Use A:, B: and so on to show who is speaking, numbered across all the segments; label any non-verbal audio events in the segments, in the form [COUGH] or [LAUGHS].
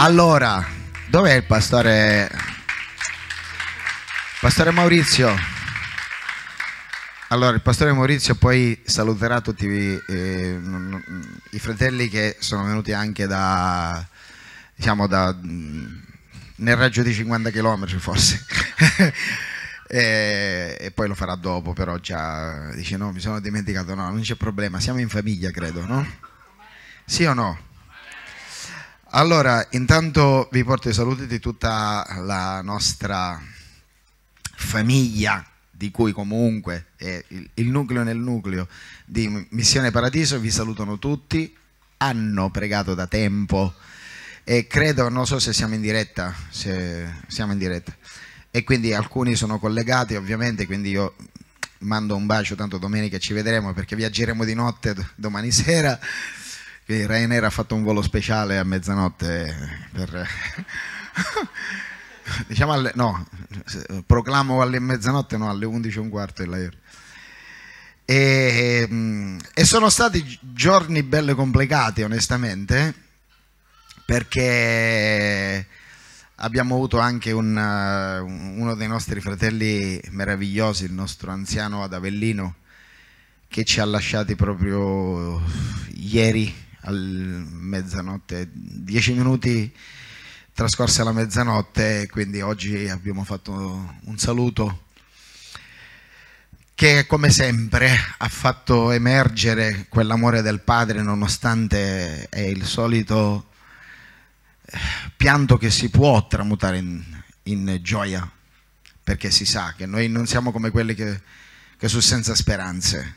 A: Allora, dov'è il pastore? Pastore Maurizio. Allora, il pastore Maurizio poi saluterà tutti eh, i fratelli che sono venuti anche da, diciamo, da, nel raggio di 50 km forse. [LAUGHS] e, e, poi lo farà dopo, però già dice no, mi sono dimenticato, no, non c'è problema, siamo in famiglia credo, no? Sì o no? Allora, intanto vi porto i saluti di tutta la nostra famiglia, di cui comunque è il, nucleo nel nucleo di Missione Paradiso, vi salutano tutti, hanno pregato da tempo. E credo, non so se siamo in diretta, se siamo in diretta, e quindi alcuni sono collegati ovviamente, quindi io mando un bacio, tanto domenica ci vedremo perché viaggeremo di notte domani sera che Ryanair ha fatto un volo speciale a mezzanotte per... [LAUGHS] diciamo alle, no, proclamo alle mezzanotte, no, alle 11 e un quarto dell'aereo. E, e sono stati giorni belli complicati onestamente perché abbiamo avuto anche un, uno dei nostri fratelli meravigliosi, il nostro anziano ad Avellino, che ci ha lasciati proprio ieri a mezzanotte, dieci minuti trascorse alla mezzanotte, quindi oggi abbiamo fatto un saluto che come sempre ha fatto emergere quell'amore del padre nonostante è il solito eh, pianto che si può tramutare in, in gioia, perché si sa che noi non siamo come quelli che, che sono senza speranze.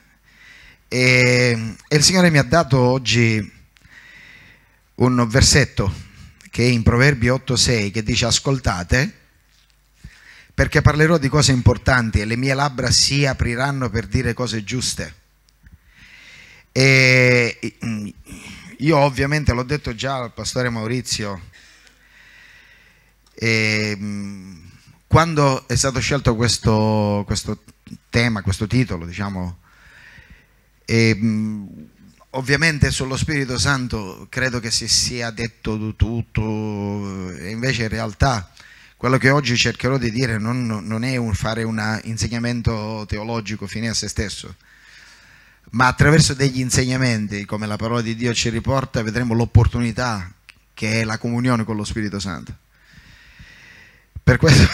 A: E, e il Signore mi ha dato oggi un versetto che è in Proverbi 8:6 che dice ascoltate perché parlerò di cose importanti e le mie labbra si apriranno per dire cose giuste. E io ovviamente l'ho detto già al pastore Maurizio, quando è stato scelto questo, questo, tema, questo titolo, diciamo, e, ovviamente sullo Spirito Santo credo che si sia detto tutto, e invece in realtà quello che oggi cercherò di dire non, non è un fare un insegnamento teologico fine a se stesso, ma attraverso degli insegnamenti, come la parola di Dio ci riporta, vedremo l'opportunità che è la comunione con lo Spirito Santo. Per questo,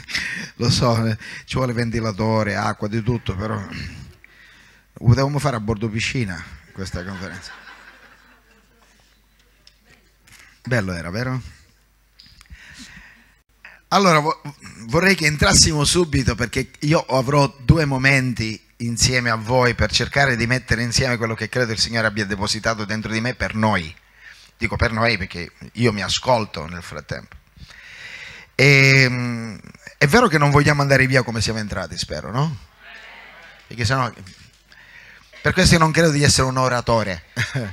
A: [LAUGHS] lo so, ci vuole ventilatore, acqua, di tutto, però lo potevamo fare a bordo piscina questa conferenza. Bello era, vero? Allora vorrei che entrassimo subito perché io avrò due momenti insieme a voi per cercare di mettere insieme quello che credo il Signore abbia depositato dentro di me per noi. Dico per noi perché io mi ascolto nel frattempo. E, ehm, è vero che non vogliamo andare via come siamo entrati, spero, no? Perché sennò per questo non credo di essere un oratore.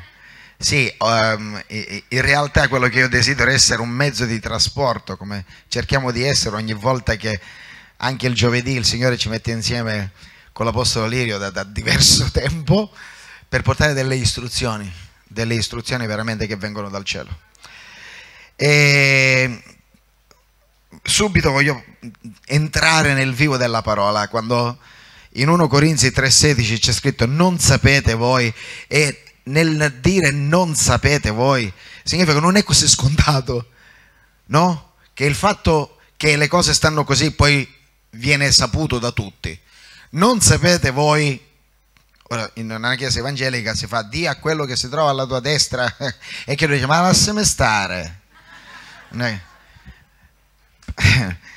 A: [LAUGHS] sì, um, in realtà quello che io desidero è essere un mezzo di trasporto, come cerchiamo di essere ogni volta che anche il giovedì il Signore ci mette insieme con l'Apostolo Lirio da, da diverso [LAUGHS] tempo per portare delle istruzioni, delle istruzioni veramente che vengono dal cielo. E subito voglio entrare nel vivo della parola quando in 1 Corinzi 3:16 c'è scritto non sapete voi e nel dire non sapete voi significa che non è così scontato, no? Che il fatto che le cose stanno così poi viene saputo da tutti. Non sapete voi, ora in una chiesa evangelica si fa di a quello che si trova alla tua destra [LAUGHS] e che lui dice ma lasciami stare. [LAUGHS]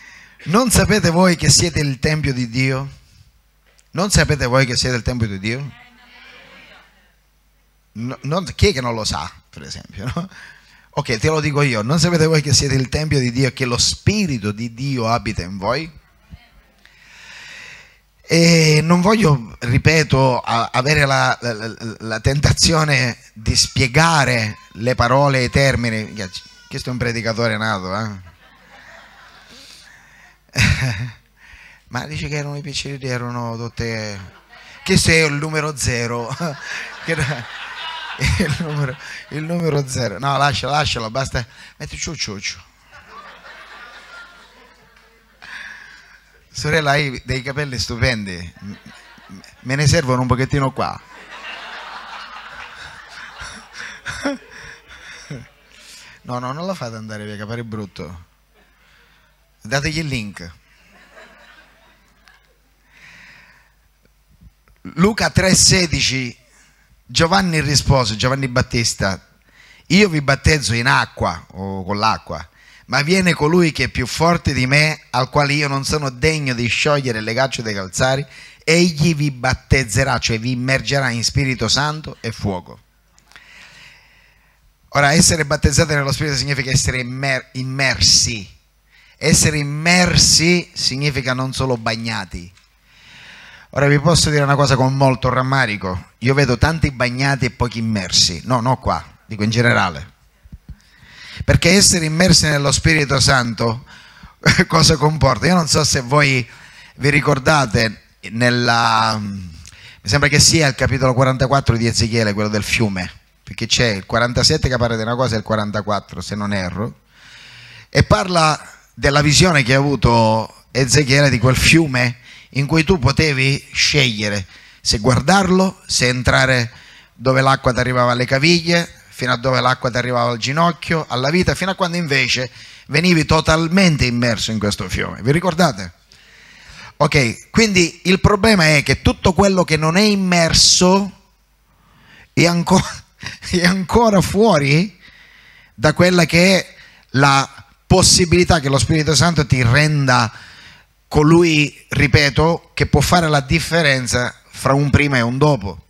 A: Non sapete voi che siete il Tempio di Dio? Non sapete voi che siete il Tempio di Dio? No, non, chi è che non lo sa, per esempio? No? Ok, te lo dico io. Non sapete voi che siete il Tempio di Dio e che lo Spirito di Dio abita in voi? E non voglio, ripeto, avere la, la, la, tentazione di spiegare le parole e i termini. Questo è un predicatore nato, eh? [LAUGHS] Ma dice che erano i piccini, erano tutte... Che sei il numero zero? [LAUGHS] il numero, il numero zero. No, lascialo, lascialo, basta. Metti ciu ciu ciu. Sorella, hai dei capelli stupendi. Me ne servono un pochettino qua. [LAUGHS] No, no, non la fate andare via, che pare brutto. Dategli il link. Luca 3,16 Giovanni rispose, Giovanni Battista, io vi battezzo in acqua o con l'acqua, ma viene colui che è più forte di me, al quale io non sono degno di sciogliere le gacce dei calzari, egli vi battezzerà, cioè vi immergerà in Spirito Santo e fuoco. Ora, essere battezzati nello Spirito significa essere immer- immersi. Essere immersi significa non solo bagnati. Ora vi posso dire una cosa con molto rammarico. Io vedo tanti bagnati e pochi immersi. No, no qua, dico in generale. Perché essere immersi nello Spirito Santo [LAUGHS] cosa comporta? Io non so se voi vi ricordate nella... Mi sembra che sia il capitolo 44 di Ezechiele, quello del fiume perché c'è il 47 che parla di una cosa e il 44 se non erro, e parla della visione che ha avuto Ezechiele di quel fiume in cui tu potevi scegliere se guardarlo, se entrare dove l'acqua ti arrivava alle caviglie, fino a dove l'acqua ti arrivava al ginocchio, alla vita, fino a quando invece venivi totalmente immerso in questo fiume. Vi ricordate? Ok, quindi il problema è che tutto quello che non è immerso è ancora [LAUGHS] è ancora fuori da quella che è la possibilità che lo Spirito Santo ti renda colui, ripeto, che può fare la differenza fra un prima e un dopo.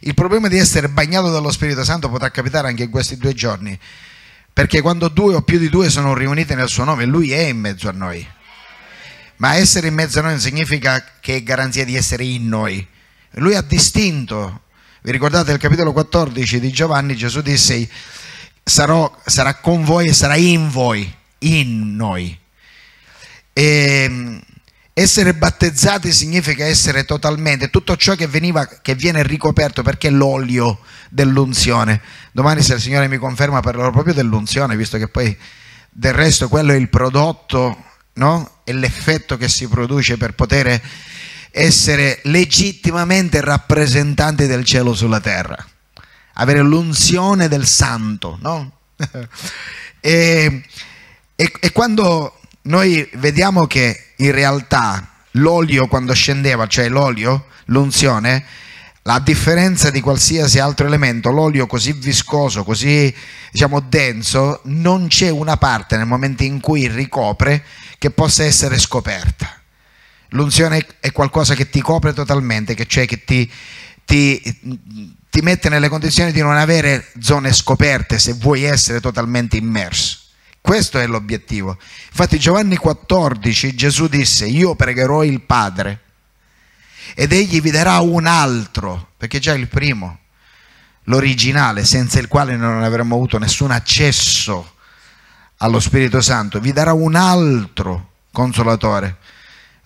A: Il problema di essere bagnato dallo Spirito Santo potrà capitare anche in questi due giorni, perché quando due o più di due sono riuniti nel suo nome, lui è in mezzo a noi. Ma essere in mezzo a noi non significa che è garanzia di essere in noi. Lui ha distinto vi ricordate il capitolo 14 di Giovanni? Gesù disse, sarò, sarà con voi e sarà in voi, in noi. E essere battezzati significa essere totalmente tutto ciò che, veniva, che viene ricoperto perché è l'olio dell'unzione. Domani se il Signore mi conferma parlerò proprio dell'unzione, visto che poi del resto quello è il prodotto no? e l'effetto che si produce per poter essere legittimamente rappresentanti del cielo sulla terra, avere l'unzione del santo, no? [LAUGHS] e, e, e quando noi vediamo che in realtà l'olio quando scendeva, cioè l'olio, l'unzione, la differenza di qualsiasi altro elemento, l'olio così viscoso, così diciamo denso, non c'è una parte nel momento in cui ricopre che possa essere scoperta. L'unzione è qualcosa che ti copre totalmente, che cioè che ti, ti, ti mette nelle condizioni di non avere zone scoperte se vuoi essere totalmente immerso. Questo è l'obiettivo. Infatti Giovanni 14 Gesù disse, io pregherò il Padre ed egli vi darà un altro, perché già il primo, l'originale, senza il quale non avremmo avuto nessun accesso allo Spirito Santo, vi darà un altro consolatore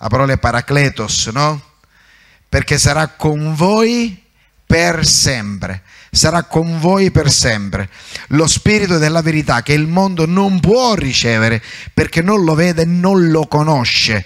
A: la parola è paracletos, no? Perché sarà con voi per sempre. Sarà con voi per sempre. Lo spirito della verità che il mondo non può ricevere perché non lo vede, non lo conosce.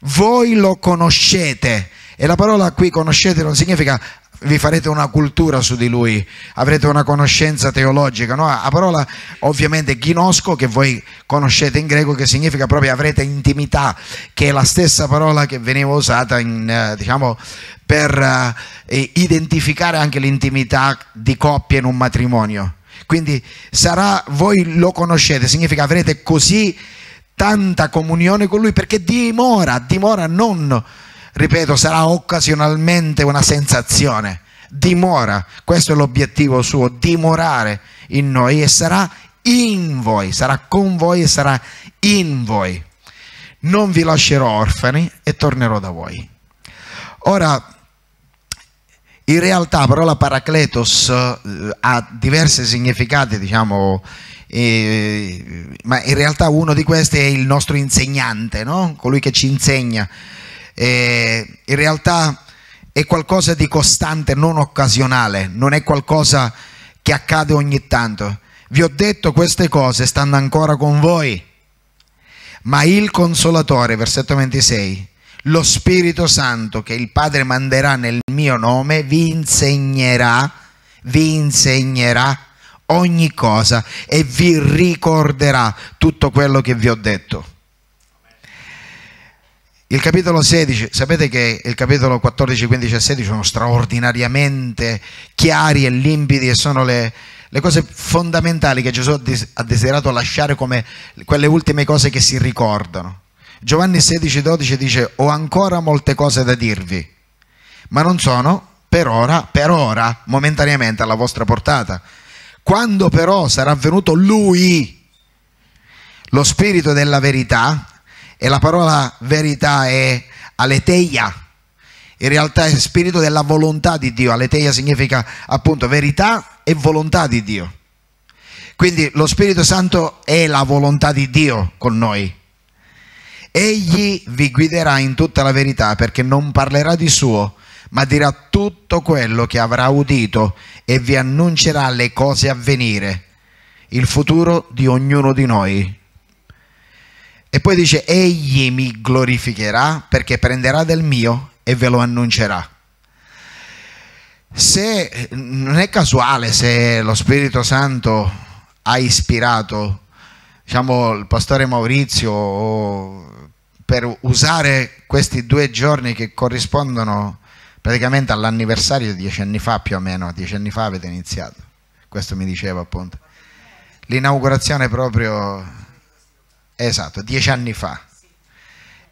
A: Voi lo conoscete. E la parola qui conoscete non significa vi farete una cultura su di lui, avrete una conoscenza teologica. No? La parola ovviamente ginosco, che voi conoscete in greco, che significa proprio avrete intimità, che è la stessa parola che veniva usata in, eh, diciamo, per eh, identificare anche l'intimità di coppia in un matrimonio. Quindi sarà, voi lo conoscete, significa avrete così tanta comunione con lui perché dimora, dimora non ripeto, sarà occasionalmente una sensazione, dimora, questo è l'obiettivo suo, dimorare in noi e sarà in voi, sarà con voi e sarà in voi. Non vi lascerò orfani e tornerò da voi. Ora, in realtà la parola paracletos eh, ha diversi significati, diciamo, eh, ma in realtà uno di questi è il nostro insegnante, no? colui che ci insegna eh, in realtà è qualcosa di costante, non occasionale, non è qualcosa che accade ogni tanto. Vi ho detto queste cose stando ancora con voi, ma il consolatore, versetto 26, lo Spirito Santo che il Padre manderà nel mio nome vi insegnerà, vi insegnerà ogni cosa e vi ricorderà tutto quello che vi ho detto. Il capitolo 16, sapete che il capitolo 14, 15 e 16 sono straordinariamente chiari e limpidi e sono le, le cose fondamentali che Gesù ha desiderato lasciare come quelle ultime cose che si ricordano. Giovanni 16, 12 dice ho ancora molte cose da dirvi, ma non sono per ora, per ora, momentaneamente alla vostra portata. Quando però sarà venuto Lui, lo Spirito della verità, e la parola verità è aleteia, in realtà è spirito della volontà di Dio, aleteia significa appunto verità e volontà di Dio. Quindi lo Spirito Santo è la volontà di Dio con noi. Egli vi guiderà in tutta la verità perché non parlerà di suo, ma dirà tutto quello che avrà udito e vi annuncerà le cose a venire, il futuro di ognuno di noi. E poi dice, egli mi glorificherà perché prenderà del mio e ve lo annuncerà. Se non è casuale se lo Spirito Santo ha ispirato diciamo, il pastore Maurizio per usare questi due giorni che corrispondono praticamente all'anniversario di dieci anni fa più o meno, dieci anni fa avete iniziato, questo mi diceva appunto. L'inaugurazione proprio Esatto, dieci anni fa.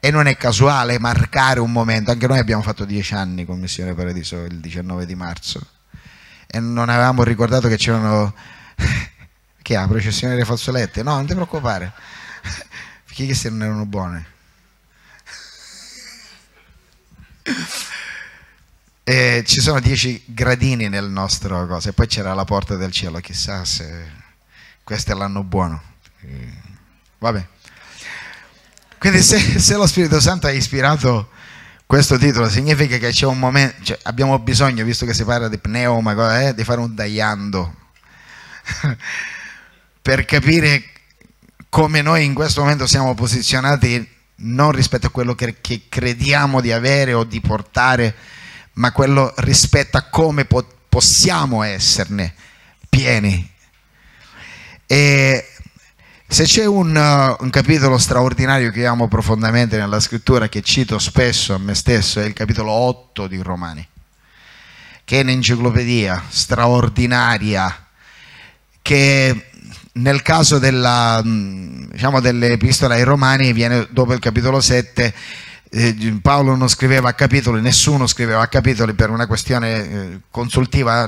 A: E non è casuale marcare un momento, anche noi abbiamo fatto dieci anni con Missione Paradiso il 19 di marzo e non avevamo ricordato che c'erano... [LAUGHS] che ha? Processione delle falsolette? No, non ti preoccupare, [LAUGHS] perché queste non erano buone. E ci sono dieci gradini nel nostro cosa e poi c'era la porta del cielo, chissà se questo è l'anno buono. Vabbè. Quindi se, se, lo Spirito Santo ha ispirato questo titolo, significa che c'è un momento, cioè abbiamo bisogno, visto che si parla di pneuma, eh, di fare un daiando [LAUGHS] per capire come noi in questo momento siamo posizionati non rispetto a quello che, che crediamo di avere o di portare, ma quello rispetto a come po- possiamo esserne pieni. E se c'è un, uh, un, capitolo straordinario che amo profondamente nella scrittura, che cito spesso a me stesso, è il capitolo 8 di Romani, che è un'enciclopedia straordinaria, che nel caso della, mm, diciamo, dell'epistola ai Romani viene dopo il capitolo 7. Eh, Paolo non scriveva a capitoli, nessuno scriveva a capitoli per una questione eh, consultiva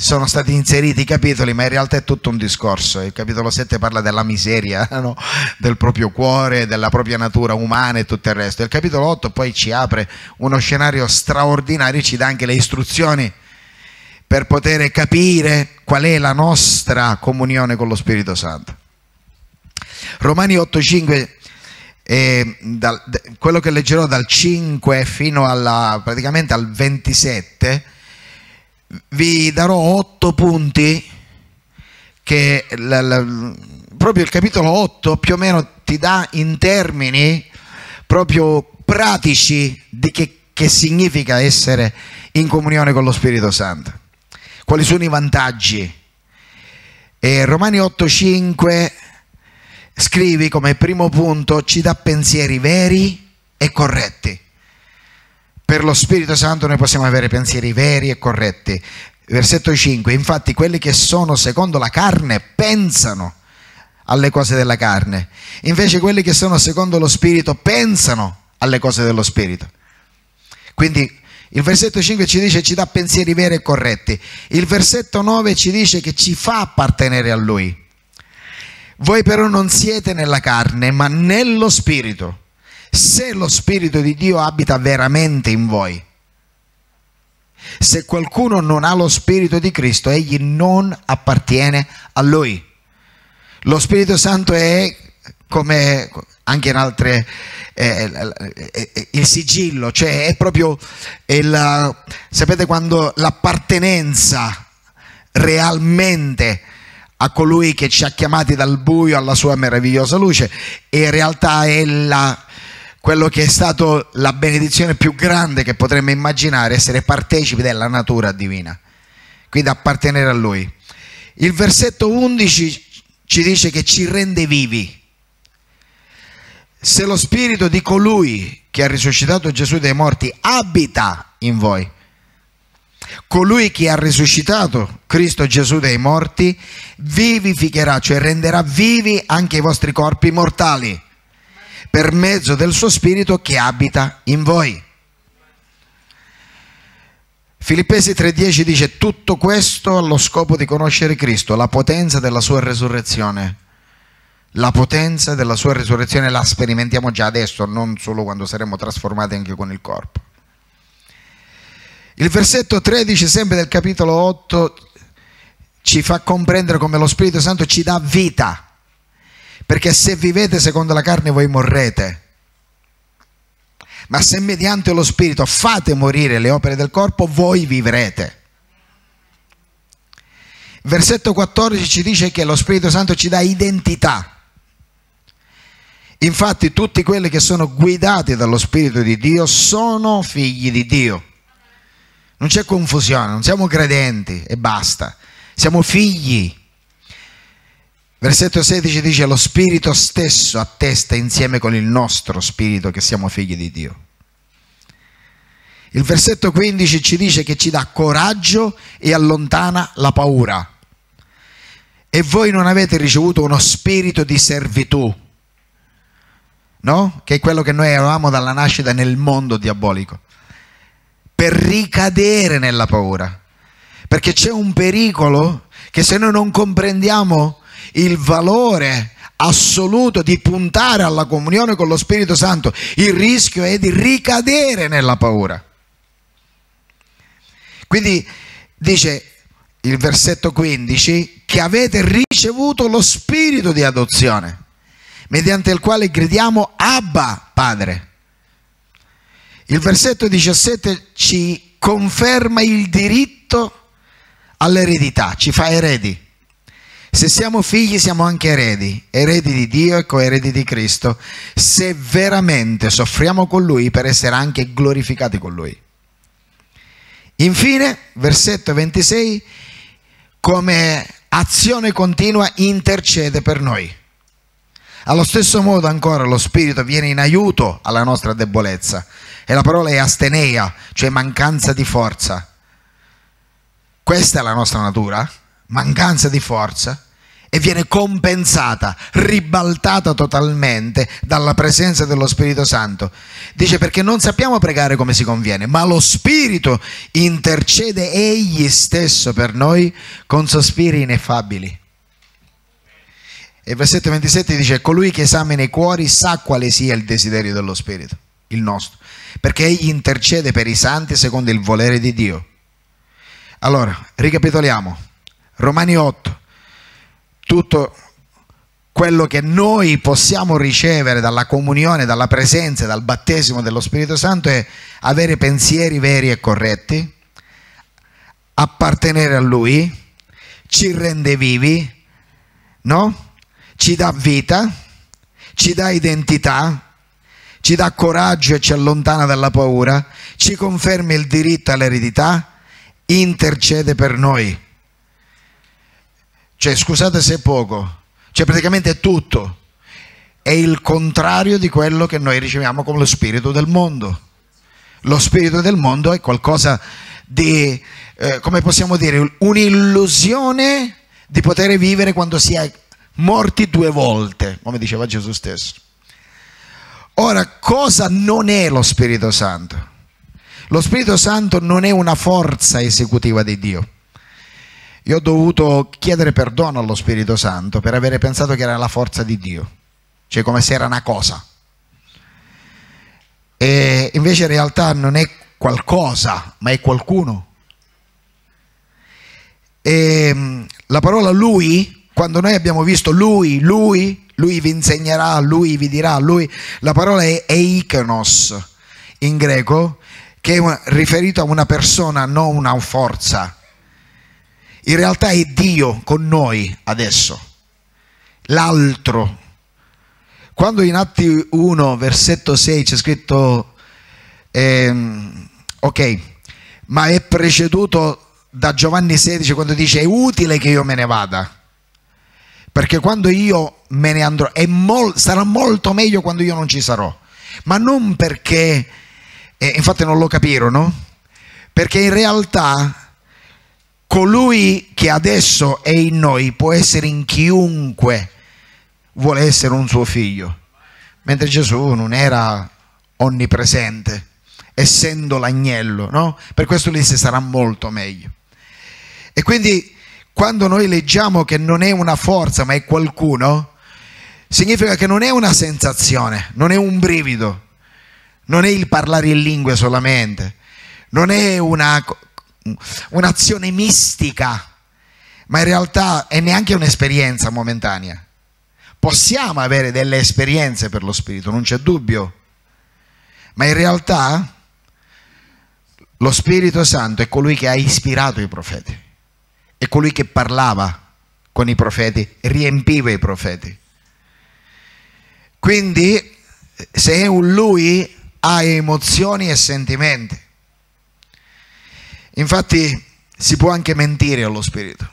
A: sono stati inseriti i capitoli, ma in realtà è tutto un discorso. Il capitolo 7 parla della miseria, [LAUGHS] no? del proprio cuore, della propria natura umana e tutto il resto. Il capitolo 8 poi ci apre uno scenario straordinario, ci dà anche le istruzioni per poter capire qual è la nostra comunione con lo Spirito Santo. Romani 8:5 eh, dal, quello che leggerò dal 5 fino alla, praticamente al 27 vi darò otto punti che la, la, proprio il capitolo 8 più o meno ti dà in termini proprio pratici di che, che significa essere in comunione con lo Spirito Santo. Quali sono i vantaggi? E Romani 8:5 scrivi come primo punto ci dà pensieri veri e corretti per lo Spirito Santo noi possiamo avere pensieri veri e corretti. Versetto 5, infatti quelli che sono secondo la carne pensano alle cose della carne, invece quelli che sono secondo lo Spirito pensano alle cose dello Spirito. Quindi il versetto 5 ci dice ci dà pensieri veri e corretti, il versetto 9 ci dice che ci fa appartenere a Lui. Voi però non siete nella carne, ma nello Spirito se lo Spirito di Dio abita veramente in voi. Se qualcuno non ha lo Spirito di Cristo, egli non appartiene a Lui. Lo Spirito Santo è come anche in altre eh, eh, eh, il sigillo, cioè è proprio il, sapete quando l'appartenenza realmente a colui che ci ha chiamati dal buio alla sua meravigliosa luce in realtà è la, quello che è stato la benedizione più grande che potremmo immaginare, essere partecipi della natura divina, quindi appartenere a lui. Il versetto 11 ci dice che ci rende vivi. Se lo spirito di colui che ha risuscitato Gesù dai morti abita in voi, colui che ha risuscitato Cristo Gesù dai morti vivificherà, cioè renderà vivi anche i vostri corpi mortali per mezzo del suo spirito che abita in voi. Filippesi 3:10 dice tutto questo allo scopo di conoscere Cristo, la potenza della sua resurrezione. La potenza della sua resurrezione la sperimentiamo già adesso, non solo quando saremo trasformati anche con il corpo. Il versetto 13 sempre del capitolo 8 ci fa comprendere come lo Spirito Santo ci dà vita, perché se vivete secondo la carne voi morrete, ma se mediante lo Spirito fate morire le opere del corpo, voi vivrete. Versetto 14 ci dice che lo Spirito Santo ci dà identità. Infatti tutti quelli che sono guidati dallo Spirito di Dio sono figli di Dio. Non c'è confusione, non siamo credenti e basta. Siamo figli. Versetto 16 dice lo Spirito stesso attesta insieme con il nostro Spirito che siamo figli di Dio. Il versetto 15 ci dice che ci dà coraggio e allontana la paura. E voi non avete ricevuto uno spirito di servitù, no? Che è quello che noi avevamo dalla nascita nel mondo diabolico per ricadere nella paura. Perché c'è un pericolo che se noi non comprendiamo il valore assoluto di puntare alla comunione con lo Spirito Santo, il rischio è di ricadere nella paura. Quindi dice il versetto 15 che avete ricevuto lo spirito di adozione, mediante il quale gridiamo Abba, Padre. Il versetto 17 ci conferma il diritto all'eredità, ci fa eredi. Se siamo figli siamo anche eredi, eredi di Dio e coeredi di Cristo, se veramente soffriamo con Lui per essere anche glorificati con Lui. Infine, versetto 26, come azione continua intercede per noi. Allo stesso modo ancora lo Spirito viene in aiuto alla nostra debolezza e la parola è asteneia, cioè mancanza di forza. Questa è la nostra natura, mancanza di forza, e viene compensata, ribaltata totalmente dalla presenza dello Spirito Santo. Dice perché non sappiamo pregare come si conviene, ma lo Spirito intercede egli stesso per noi con sospiri ineffabili. E il versetto 27 dice, colui che esamina i cuori sa quale sia il desiderio dello Spirito, il nostro perché egli intercede per i santi secondo il volere di Dio. Allora, ricapitoliamo. Romani 8. Tutto quello che noi possiamo ricevere dalla comunione, dalla presenza, dal battesimo dello Spirito Santo è avere pensieri veri e corretti, appartenere a Lui, ci rende vivi, no? Ci dà vita, ci dà identità, ci dà coraggio e ci allontana dalla paura, ci conferma il diritto all'eredità, intercede per noi. Cioè, scusate se è poco, cioè praticamente è tutto. È il contrario di quello che noi riceviamo come lo spirito del mondo. Lo spirito del mondo è qualcosa di, eh, come possiamo dire, un'illusione di poter vivere quando si è morti due volte, come diceva Gesù stesso. Ora, cosa non è lo Spirito Santo? Lo Spirito Santo non è una forza esecutiva di Dio. Io ho dovuto chiedere perdono allo Spirito Santo per avere pensato che era la forza di Dio, cioè come se era una cosa. E invece in realtà non è qualcosa, ma è qualcuno. E mm, la parola lui, quando noi abbiamo visto lui, lui, lui vi insegnerà, lui vi dirà, lui... La parola è eikenos in greco, che è riferito a una persona, non una forza. In realtà è Dio con noi adesso, l'altro. Quando in Atti 1, versetto 6 c'è scritto, ehm, ok, ma è preceduto da Giovanni 16 quando dice è utile che io me ne vada perché quando io me ne andrò mol, sarà molto meglio quando io non ci sarò ma non perché eh, infatti non lo capirono perché in realtà colui che adesso è in noi può essere in chiunque vuole essere un suo figlio mentre Gesù non era onnipresente essendo l'agnello no? per questo lì si sarà molto meglio e quindi quando noi leggiamo che non è una forza ma è qualcuno, significa che non è una sensazione, non è un brivido, non è il parlare in lingue solamente, non è una, un'azione mistica, ma in realtà è neanche un'esperienza momentanea. Possiamo avere delle esperienze per lo Spirito, non c'è dubbio, ma in realtà lo Spirito Santo è colui che ha ispirato i profeti è colui che parlava con i profeti, riempiva i profeti. Quindi se è un lui ha emozioni e sentimenti. Infatti si può anche mentire allo spirito.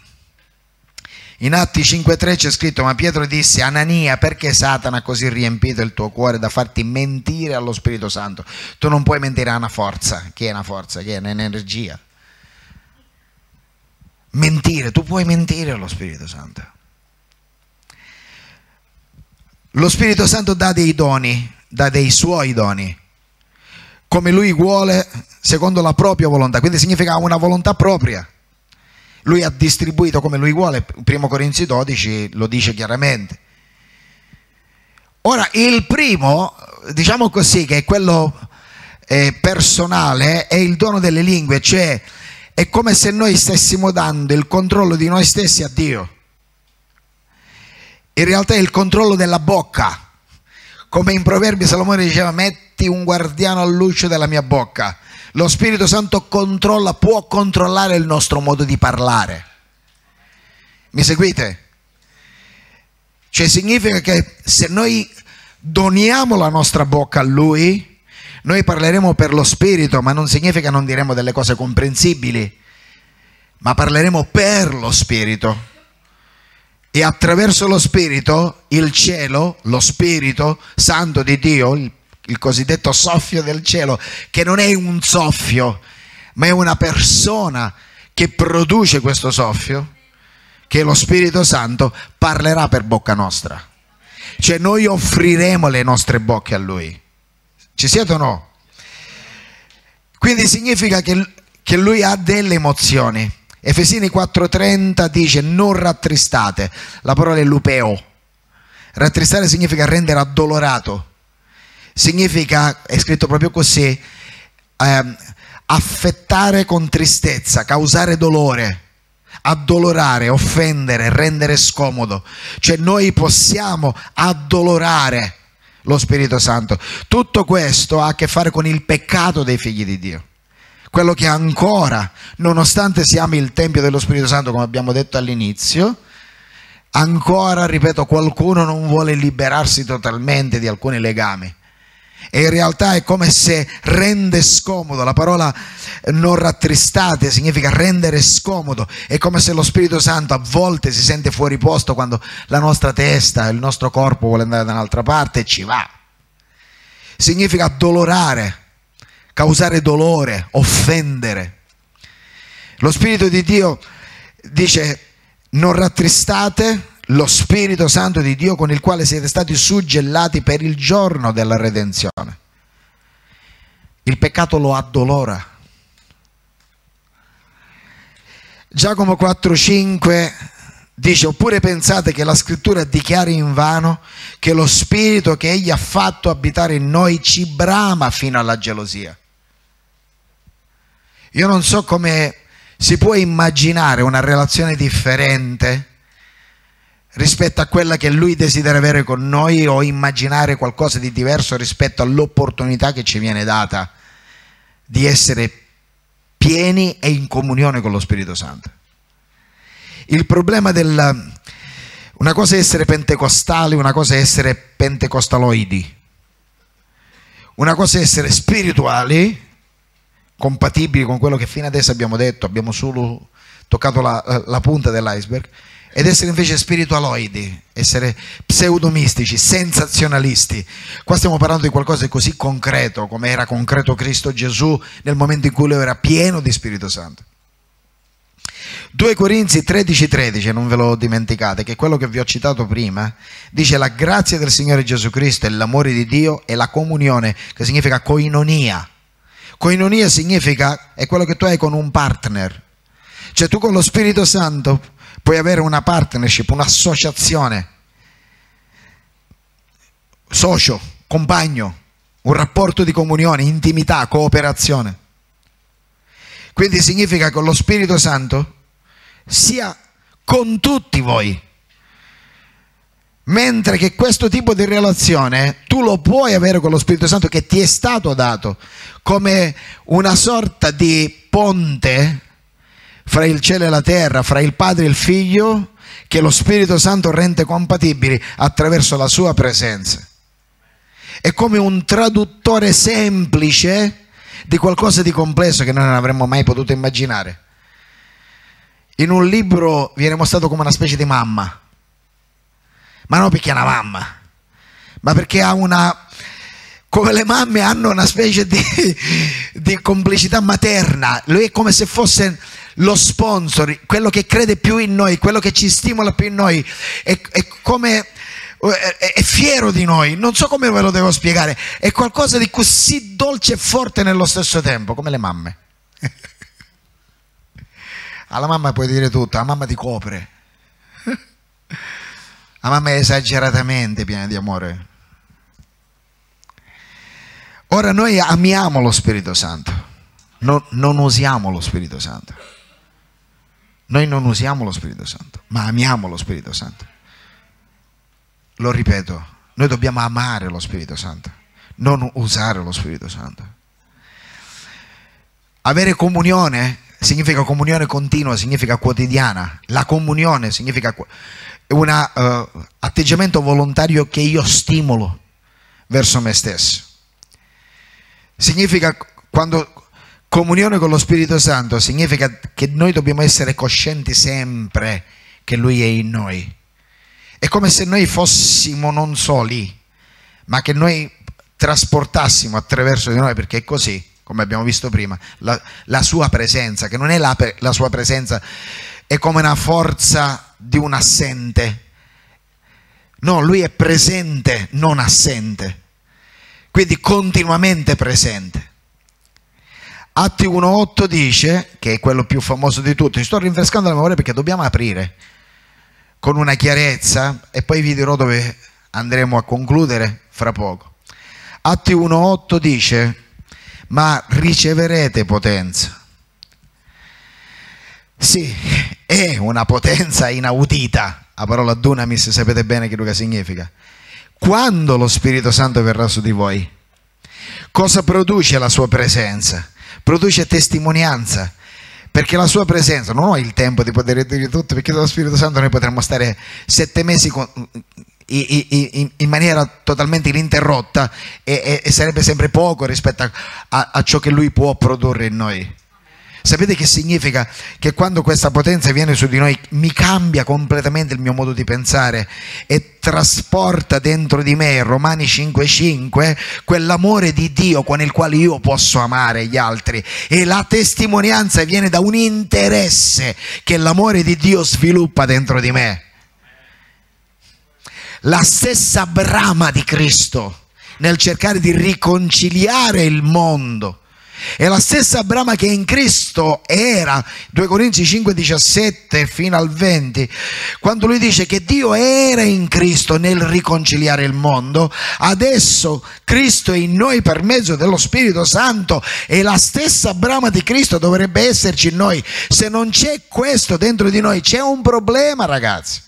A: In Atti 5.3 c'è scritto, ma Pietro disse, Anania, perché Satana ha così riempito il tuo cuore da farti mentire allo Spirito Santo? Tu non puoi mentire a una forza. Che è una forza? Che è un'energia? mentire, tu puoi mentire allo Spirito Santo. Lo Spirito Santo dà dei doni, dà dei suoi doni, come lui vuole, secondo la propria volontà, quindi significa una volontà propria. Lui ha distribuito come lui vuole, 1 Corinzi 12 lo dice chiaramente. Ora, il primo, diciamo così, che è quello eh, personale, è il dono delle lingue, cioè è come se noi stessimo dando il controllo di noi stessi a Dio. In realtà è il controllo della bocca. Come in Proverbi Salomone diceva, metti un guardiano all'uscio della mia bocca. Lo Spirito Santo controlla, può controllare il nostro modo di parlare. Mi seguite? Cioè significa che se noi doniamo la nostra bocca a Lui, noi parleremo per lo Spirito, ma non significa non diremo delle cose comprensibili, ma parleremo per lo Spirito. E attraverso lo Spirito, il cielo, lo Spirito Santo di Dio, il, il cosiddetto soffio del cielo, che non è un soffio, ma è una persona che produce questo soffio, che lo Spirito Santo, parlerà per bocca nostra. Cioè noi offriremo le nostre bocche a Lui. Ci siete o no? Quindi significa che, che lui ha delle emozioni. Efesini 4:30 dice non rattristate, la parola è lupeo. Rattristare significa rendere addolorato, significa, è scritto proprio così, eh, affettare con tristezza, causare dolore, addolorare, offendere, rendere scomodo. Cioè noi possiamo addolorare lo Spirito Santo. Tutto questo ha a che fare con il peccato dei figli di Dio. Quello che ancora, nonostante siamo il Tempio dello Spirito Santo, come abbiamo detto all'inizio, ancora, ripeto, qualcuno non vuole liberarsi totalmente di alcuni legami e in realtà è come se rende scomodo, la parola non rattristate significa rendere scomodo, è come se lo Spirito Santo a volte si sente fuori posto quando la nostra testa, il nostro corpo vuole andare da un'altra parte e ci va. Significa addolorare, causare dolore, offendere. Lo Spirito di Dio dice non rattristate lo Spirito Santo di Dio con il quale siete stati suggellati per il giorno della redenzione. Il peccato lo addolora. Giacomo 4:5 dice oppure pensate che la scrittura dichiari in vano che lo spirito che egli ha fatto abitare in noi ci brama fino alla gelosia. Io non so come si può immaginare una relazione differente rispetto a quella che lui desidera avere con noi o immaginare qualcosa di diverso rispetto all'opportunità che ci viene data di essere pieni e in comunione con lo Spirito Santo. il problema del... Una cosa è essere pentecostali, una cosa è essere pentecostaloidi. Una cosa è essere spirituali, compatibili con quello che fino adesso abbiamo detto, abbiamo solo toccato la, la punta dell'iceberg, ed essere invece spiritualoidi, essere pseudomistici, sensazionalisti. Qua stiamo parlando di qualcosa di così concreto, come era concreto Cristo Gesù nel momento in cui lui era pieno di Spirito Santo. 2 Corinzi 13:13, 13, non ve lo dimenticate, che è quello che vi ho citato prima, dice la grazia del Signore Gesù Cristo e l'amore di Dio e la comunione, che significa coinonia. Coinonia significa è quello che tu hai con un partner. Cioè tu con lo Spirito Santo puoi avere una partnership, un'associazione, socio, compagno, un rapporto di comunione, intimità, cooperazione. Quindi significa che lo Spirito Santo sia con tutti voi. Mentre che questo tipo di relazione tu lo puoi avere con lo Spirito Santo che ti è stato dato come una sorta di ponte fra il cielo e la terra, fra il Padre e il Figlio, che lo Spirito Santo rende compatibili attraverso la sua presenza. È come un traduttore semplice di qualcosa di complesso che noi non avremmo mai potuto immaginare. In un libro viene mostrato come una specie di mamma, ma non perché è una mamma, ma perché ha una, come le mamme hanno una specie di, di complicità materna, lui è come se fosse lo sponsor, quello che crede più in noi, quello che ci stimola più in noi, è, è come è fiero di noi, non so come ve lo devo spiegare, è qualcosa di così dolce e forte nello stesso tempo, come le mamme. [LAUGHS] Alla mamma puoi dire tutto, la mamma ti copre. La mamma è esageratamente piena di amore. Ora noi amiamo lo Spirito Santo, non, non usiamo lo Spirito Santo. Noi non usiamo lo Spirito Santo, ma amiamo lo Spirito Santo. Lo ripeto, noi dobbiamo amare lo Spirito Santo, non usare lo Spirito Santo. Avere comunione significa comunione continua, significa quotidiana. La comunione significa un uh, atteggiamento volontario che io stimolo verso me stesso. Significa quando comunione con lo Spirito Santo significa che noi dobbiamo essere coscienti sempre che Lui è in noi. È come se noi fossimo non soli, ma che noi trasportassimo attraverso di noi, perché è così, come abbiamo visto prima, la, la sua presenza, che non è la, la sua presenza, è come una forza di un assente. No, lui è presente, non assente. Quindi continuamente presente. Atti 1.8 dice, che è quello più famoso di tutti, sto rinfrescando la memoria perché dobbiamo aprire con una chiarezza e poi vi dirò dove andremo a concludere fra poco. Atti 1.8 dice, ma riceverete potenza. Sì, è una potenza inaudita, la parola dunamis sapete bene che cosa significa. Quando lo Spirito Santo verrà su di voi, cosa produce la sua presenza? produce testimonianza perché la sua presenza, non ho il tempo di poter dire tutto, perché dello Spirito Santo noi potremmo stare sette mesi con, in, in, maniera totalmente ininterrotta e, e, sarebbe sempre poco rispetto a, a, a ciò che Lui può produrre in noi. Sapete che significa? Che quando questa potenza viene su di noi mi cambia completamente il mio modo di pensare e trasporta dentro di me, Romani 5:5, quell'amore di Dio con il quale io posso amare gli altri e la testimonianza viene da un interesse che l'amore di Dio sviluppa dentro di me. La stessa brama di Cristo nel cercare di riconciliare il mondo è la stessa brama che in Cristo era, 2 Corinzi 5, 17 fino al 20, quando lui dice che Dio era in Cristo nel riconciliare il mondo, adesso Cristo è in noi per mezzo dello Spirito Santo e la stessa brama di Cristo dovrebbe esserci in noi. Se non c'è questo dentro di noi, c'è un problema ragazzi.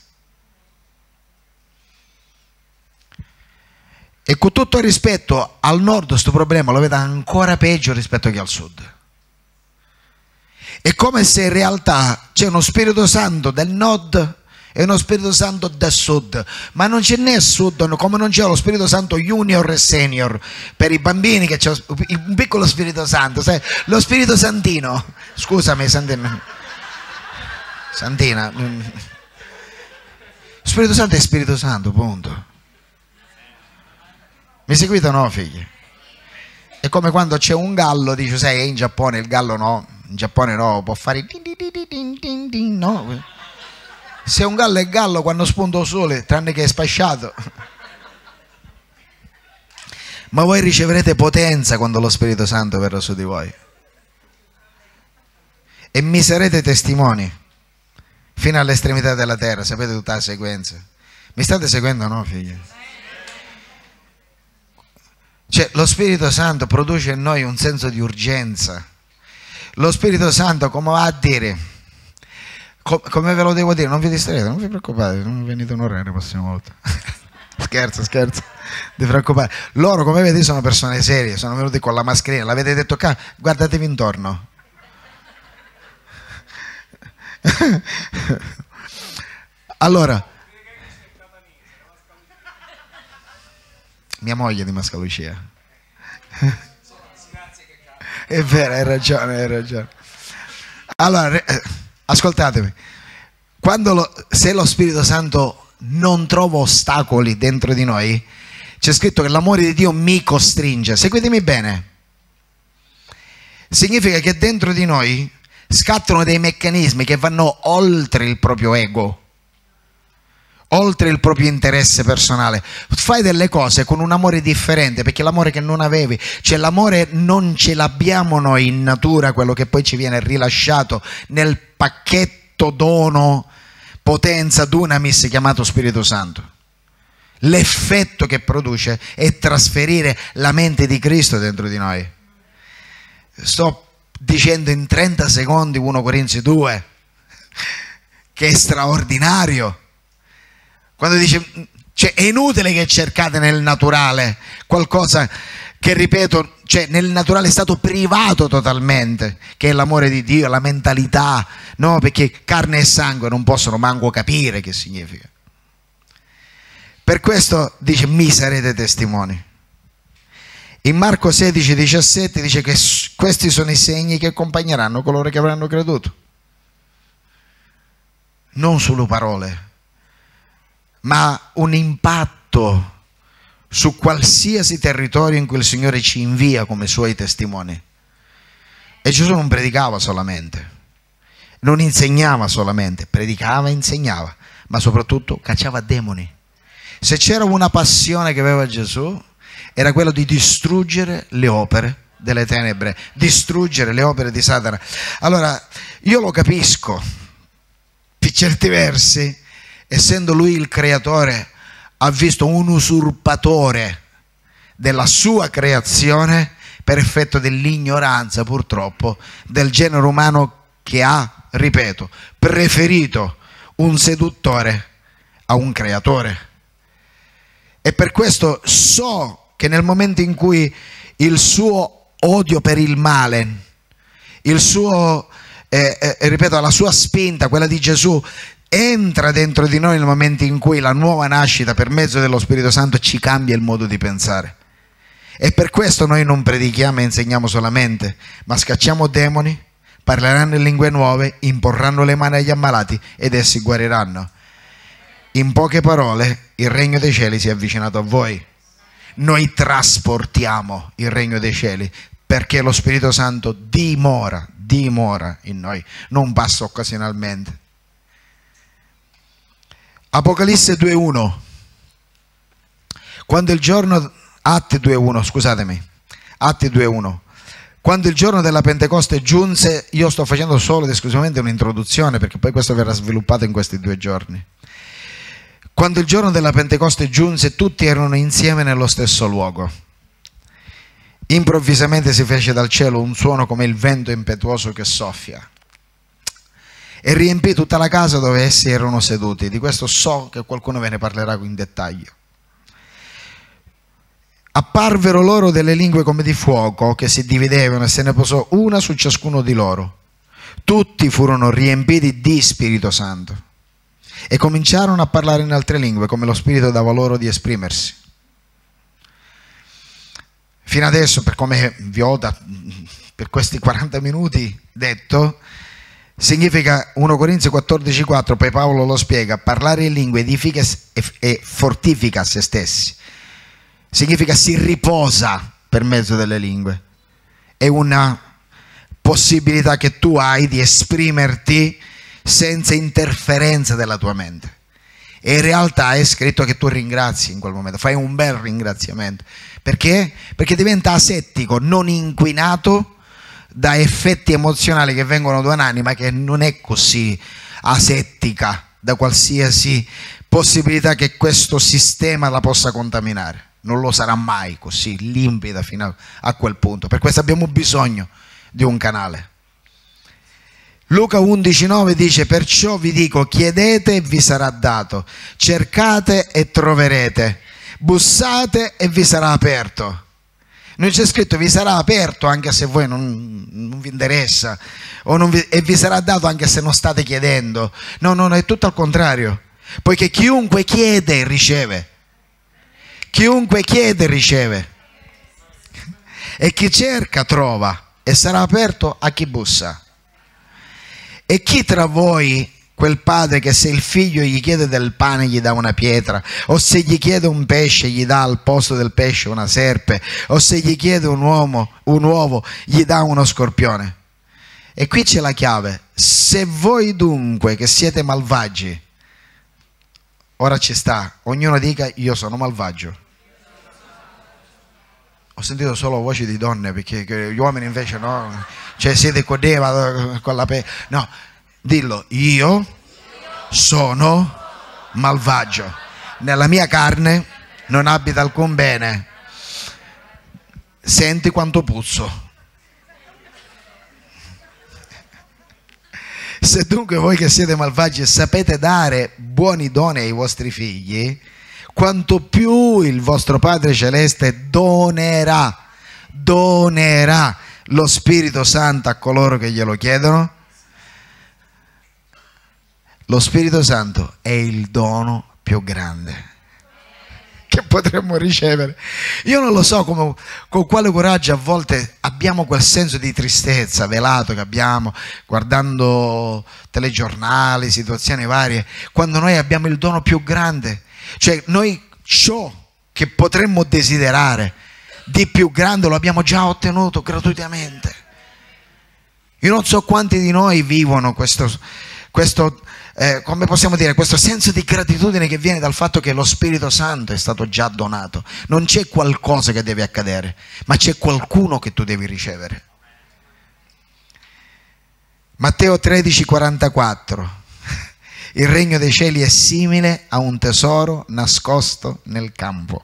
A: E con tutto il rispetto al nord questo problema lo vedo ancora peggio rispetto che al sud. È come se in realtà c'è uno Spirito Santo del nord e uno Spirito Santo del sud, ma non ce n'è sud come non c'è lo Spirito Santo junior e senior per i bambini che c'è un piccolo Spirito Santo, sai? lo Spirito Santino, scusami Santino, Santina, Spirito Santo è Spirito Santo, punto. Mi seguite o no figli? È come quando c'è un gallo, dice, sai, in Giappone il gallo no, in Giappone no, può fare no. Se un gallo è gallo quando spunta il sole, tranne che è spasciato. Ma voi riceverete potenza quando lo Spirito Santo verrà su di voi. E mi sarete testimoni fino all'estremità della terra. Sapete tutta la sequenza. Mi state seguendo no, figli? Cioè, lo Spirito Santo produce in noi un senso di urgenza. Lo Spirito Santo, come va a dire, come ve lo devo dire, non vi distraete, non vi preoccupate, non venite un'ora la prossima volta. [LAUGHS] scherzo, scherzo, di preoccupare. Loro, come vedete, sono persone serie, sono venuti con la mascherina, l'avete detto qua, guardatevi intorno. [LAUGHS] allora, mia moglie di Mascalucia. [LAUGHS] È vero, hai ragione, hai ragione. Allora, eh, ascoltatemi, lo, se lo Spirito Santo non trova ostacoli dentro di noi, c'è scritto che l'amore di Dio mi costringe. Seguitemi bene. Significa che dentro di noi scattano dei meccanismi che vanno oltre il proprio ego oltre il proprio interesse personale. Fai delle cose con un amore differente, perché l'amore che non avevi, cioè l'amore non ce l'abbiamo noi in natura, quello che poi ci viene rilasciato nel pacchetto dono, potenza, dunamis chiamato Spirito Santo. L'effetto che produce è trasferire la mente di Cristo dentro di noi. Sto dicendo in 30 secondi 1 Corinzi 2, che è straordinario quando dice, cioè, è inutile che cercate nel naturale qualcosa che, ripeto, cioè, nel naturale è stato privato totalmente, che è l'amore di Dio, la mentalità, no? Perché carne e sangue non possono manco capire che significa. Per questo dice, mi sarete testimoni. In Marco 16, 17 dice che questi sono i segni che accompagneranno coloro che avranno creduto. Non solo parole, ma un impatto su qualsiasi territorio in cui il Signore ci invia come suoi testimoni. E Gesù non predicava solamente, non insegnava solamente, predicava e insegnava, ma soprattutto cacciava demoni. Se c'era una passione che aveva Gesù, era quella di distruggere le opere delle tenebre, distruggere le opere di Satana. Allora, io lo capisco, per certi versi, essendo lui il creatore, ha visto un usurpatore della sua creazione per effetto dell'ignoranza purtroppo del genere umano che ha, ripeto, preferito un seduttore a un creatore. E per questo so che nel momento in cui il suo odio per il male, il suo, eh, eh, ripeto, la sua spinta, quella di Gesù, entra dentro di noi nel momento in cui la nuova nascita per mezzo dello Spirito Santo ci cambia il modo di pensare. E per questo noi non predichiamo e insegniamo solamente, ma scacciamo demoni, parleranno in lingue nuove, imporranno le mani agli ammalati ed essi guariranno. In poche parole, il regno dei cieli si è avvicinato a voi. Noi trasportiamo il regno dei cieli perché lo Spirito Santo dimora, dimora in noi, non passa occasionalmente. Apocalisse 2.1. Quando il giorno, Atti 2.1, scusatemi, Atti 2.1. Quando il giorno della Pentecoste giunse, io sto facendo solo ed esclusivamente un'introduzione perché poi questo verrà sviluppato in questi due giorni. Quando il giorno della Pentecoste giunse, tutti erano insieme nello stesso luogo. Improvvisamente si fece dal cielo un suono come il vento impetuoso che soffia e riempì tutta la casa dove essi erano seduti. Di questo so che qualcuno ve ne parlerà in dettaglio. Apparvero loro delle lingue come di fuoco che si dividevano e se ne posò una su ciascuno di loro. tutti furono riempiti di Spirito Santo e cominciarono a parlare in altre lingue come lo Spirito dava loro di esprimersi. Fino adesso, per come vi ho da, per questi 40 minuti detto, significa 1 Corinzi 14,4, poi Paolo lo spiega, parlare in lingue edifica e fortifica se stessi. Significa si riposa per mezzo delle lingue. È una possibilità che tu hai di esprimerti senza interferenza della tua mente. E in realtà è scritto che tu ringrazi in quel momento, fai un bel ringraziamento. Perché? Perché diventa asettico, non inquinato da effetti emozionali che vengono da un'anima che non è così asettica da qualsiasi possibilità che questo sistema la possa contaminare. Non lo sarà mai così limpida fino a, quel punto. Per questo abbiamo bisogno di un canale. Luca 11:9 dice perciò vi dico chiedete e vi sarà dato, cercate e troverete, bussate e vi sarà aperto. Non c'è scritto vi sarà aperto anche se voi non, non vi interessa non vi, e vi sarà dato anche se non state chiedendo. No, no, no, è tutto al contrario. Poiché chiunque chiede riceve. Chiunque chiede riceve. [LAUGHS] E chi cerca trova e sarà aperto a chi bussa. E chi tra voi, quel padre che se il figlio gli chiede del pane gli dà una pietra, o se gli chiede un pesce gli dà al posto del pesce una serpe, o se gli chiede un uomo, un uovo gli dà uno scorpione? E qui c'è la chiave. Se voi dunque che siete malvagi, ora ci sta, ognuno dica io sono malvagio. Ho sentito solo voci di donne perché gli uomini invece no cioè siete codeva con la pe... No, dillo, io sono malvagio. Nella mia carne non abita alcun bene. Senti quanto puzzo. Se dunque voi che siete malvagi sapete dare buoni doni ai vostri figli, quanto più il vostro Padre Celeste donerà, donerà lo Spirito Santo a coloro che glielo chiedono? Lo Spirito Santo è il dono più grande che potremmo ricevere. Io non lo so come, con quale coraggio a volte abbiamo quel senso di tristezza velato che abbiamo guardando telegiornali, situazioni varie, quando noi abbiamo il dono più grande. Cioè noi ciò che potremmo desiderare di più grande lo abbiamo già ottenuto gratuitamente. Io non so quanti di noi vivono questo, questo eh, come possiamo dire, questo senso di gratitudine che viene dal fatto che lo Spirito Santo è stato già donato. Non c'è qualcosa che deve accadere, ma c'è qualcuno che tu devi ricevere. Matteo 13, 44. [LAUGHS] Il regno dei cieli è simile a un tesoro nascosto nel campo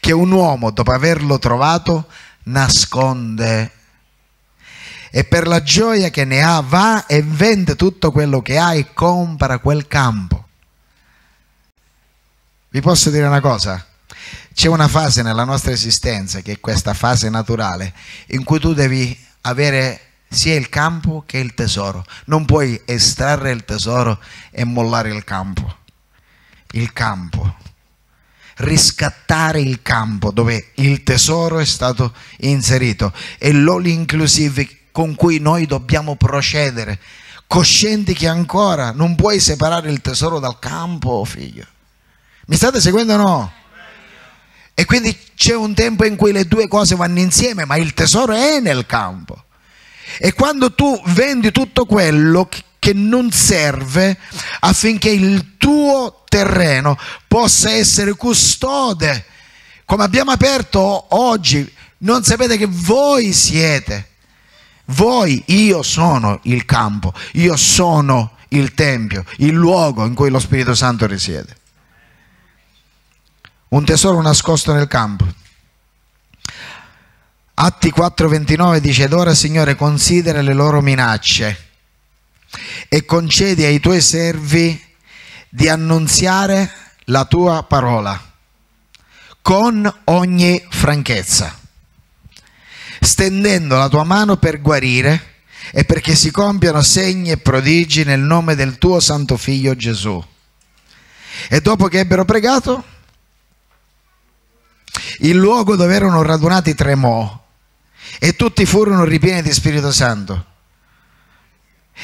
A: che un uomo dopo averlo trovato nasconde e per la gioia che ne ha va e vende tutto quello che ha e compra quel campo. Vi posso dire una cosa? C'è una fase nella nostra esistenza, che è questa fase naturale, in cui tu devi avere sia il campo che il tesoro. Non puoi estrarre il tesoro e mollare il campo. Il campo riscattare il campo dove il tesoro è stato inserito e l'all inclusive con cui noi dobbiamo procedere, coscienti che ancora non puoi separare il tesoro dal campo, figlio. Mi state seguendo o no? E quindi c'è un tempo in cui le due cose vanno insieme, ma il tesoro è nel campo. E quando tu vendi tutto quello che non serve affinché il tuo terreno possa essere custode. Come abbiamo aperto oggi, non sapete che voi siete. Voi, io sono il campo, io sono il tempio, il luogo in cui lo Spirito Santo risiede. Un tesoro nascosto nel campo. Atti 4:29 dice, ed ora Signore considera le loro minacce e concedi ai tuoi servi di annunziare la tua parola con ogni franchezza, stendendo la tua mano per guarire e perché si compiano segni e prodigi nel nome del tuo santo figlio Gesù. E dopo che ebbero pregato, il luogo dove erano radunati tremò e tutti furono ripieni di Spirito Santo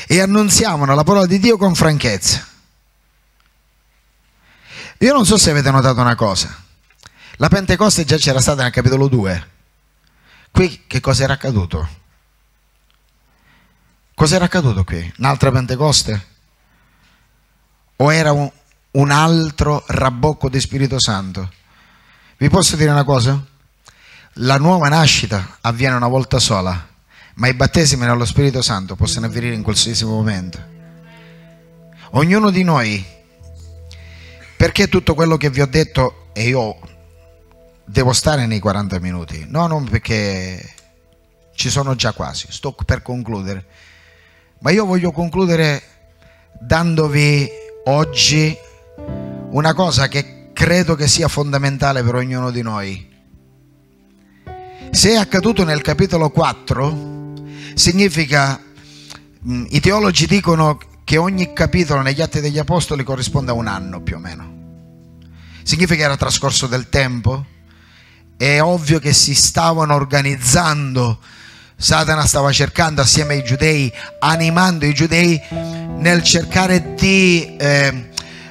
A: e annunziavano la parola di Dio con franchezza. Io non so se avete notato una cosa. La Pentecoste già c'era stata nel capitolo 2. Qui che cosa era accaduto? Cos'era accaduto qui? Un'altra Pentecoste? O era un, un altro rabocco di Spirito Santo? Vi posso dire una cosa? La nuova nascita avviene una volta sola, ma i battesimi nello Spirito Santo possono avvenire in qualsiasi momento. Ognuno di noi, perché tutto quello che vi ho detto e io devo stare nei 40 minuti? No, non perché ci sono già quasi, sto per concludere. Ma io voglio concludere dandovi oggi una cosa che credo che sia fondamentale per ognuno di noi. Se è accaduto nel capitolo 4, significa, mm, i teologi dicono che ogni capitolo negli Atti degli Apostoli corrisponde a un anno più o meno. Significa che era trascorso del tempo, è ovvio che si stavano organizzando. Satana stava cercando assieme ai giudei, animando i giudei nel cercare di eh,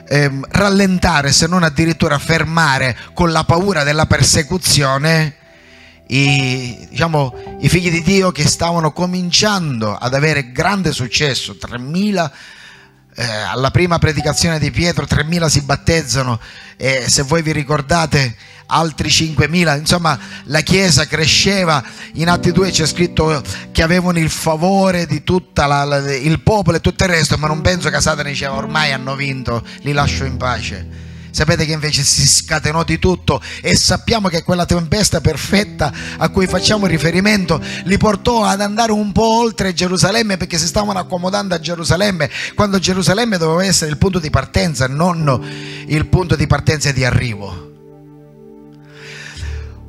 A: eh, rallentare, se non addirittura fermare con la paura della persecuzione i, diciamo, i figli di Dio che stavano cominciando ad avere grande successo, 3000 eh, alla prima predicazione di Pietro 3.000 si battezzano. E se voi vi ricordate altri 5.000, insomma la Chiesa cresceva, in Atti 2 c'è scritto che avevano il favore di tutto il popolo e tutto il resto, ma non penso che Satana diceva ormai hanno vinto, li lascio in pace. Sapete che invece si scatenò di tutto e sappiamo che quella tempesta perfetta a cui facciamo riferimento li portò ad andare un po' oltre Gerusalemme perché si stavano accomodando a Gerusalemme quando Gerusalemme doveva essere il punto di partenza, non il punto di partenza e di arrivo.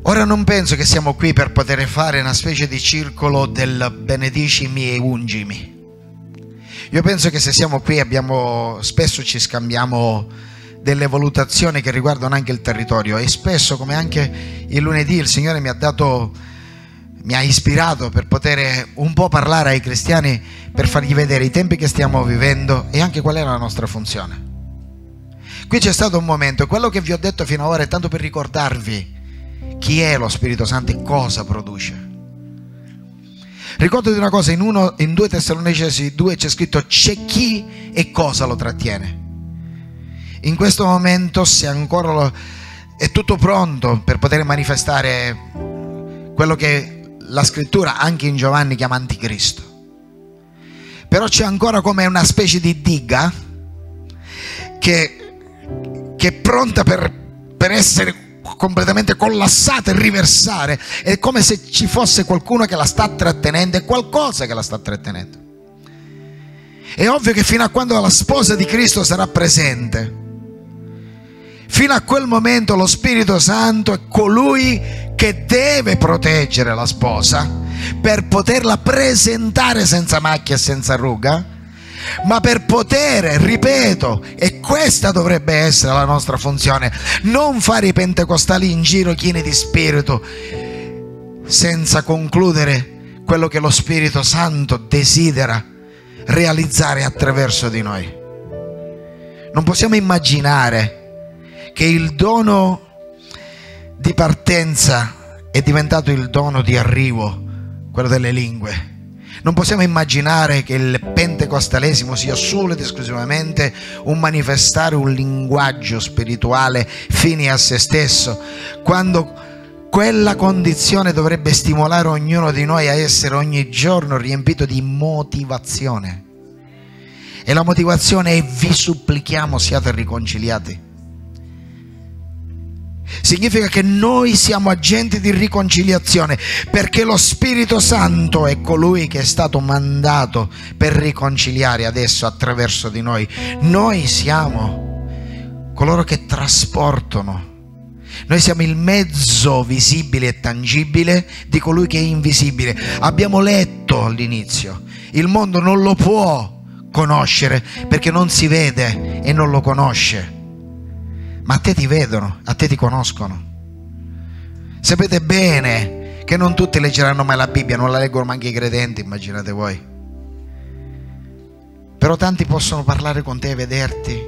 A: Ora non penso che siamo qui per poter fare una specie di circolo del benedicimi e ungimi. Io penso che se siamo qui abbiamo, spesso ci scambiamo delle valutazioni che riguardano anche il territorio e spesso come anche il lunedì il Signore mi ha dato mi ha ispirato per poter un po' parlare ai cristiani per fargli vedere i tempi che stiamo vivendo e anche qual è la nostra funzione. Qui c'è stato un momento, quello che vi ho detto fino ad ora è tanto per ricordarvi chi è lo Spirito Santo e cosa produce. Ricordati una cosa, in, uno, in 2 Tessalonicesi 2 c'è scritto c'è chi e cosa lo trattiene in questo momento se ancora lo, è tutto pronto per poter manifestare quello che la scrittura anche in Giovanni chiama anticristo. Però c'è ancora come una specie di diga che, che è pronta per, per essere completamente collassata e riversare. È come se ci fosse qualcuno che la sta trattenendo, è qualcosa che la sta trattenendo. È ovvio che fino a quando la sposa di Cristo sarà presente, Fino a quel momento lo Spirito Santo è colui che deve proteggere la sposa per poterla presentare senza macchia e senza ruga, ma per poter, ripeto, e questa dovrebbe essere la nostra funzione, non fare i pentecostali in giro pieni di spirito senza concludere quello che lo Spirito Santo desidera realizzare attraverso di noi. Non possiamo immaginare che il dono di partenza è diventato il dono di arrivo, quello delle lingue. Non possiamo immaginare che il pentecostalesimo sia solo ed esclusivamente un manifestare un linguaggio spirituale fine a se stesso, quando quella condizione dovrebbe stimolare ognuno di noi a essere ogni giorno riempito di motivazione. E la motivazione è vi supplichiamo siate riconciliati. Significa che noi siamo agenti di riconciliazione perché lo Spirito Santo è colui che è stato mandato per riconciliare adesso attraverso di noi. Noi siamo coloro che trasportano. Noi siamo il mezzo visibile e tangibile di colui che è invisibile. Abbiamo letto all'inizio, il mondo non lo può conoscere perché non si vede e non lo conosce. Ma a te ti vedono, a te ti conoscono. Sapete bene che non tutti leggeranno mai la Bibbia, non la leggono neanche i credenti, immaginate voi. Però tanti possono parlare con te e vederti.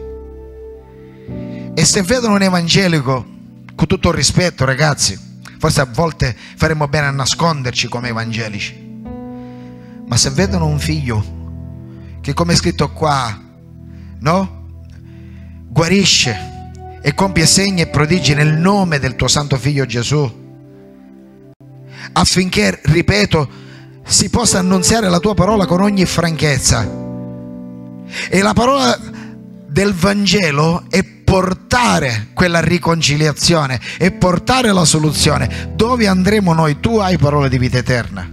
A: E se vedono un evangelico, con tutto il rispetto ragazzi, forse a volte faremmo bene a nasconderci come evangelici, ma se vedono un figlio che come è scritto qua, no? Guarisce e compie segni e prodigi nel nome del tuo santo figlio Gesù, affinché, ripeto, si possa annunziare la tua parola con ogni franchezza. E la parola del Vangelo è portare quella riconciliazione e portare la soluzione. Dove andremo noi? Tu hai parole di vita eterna.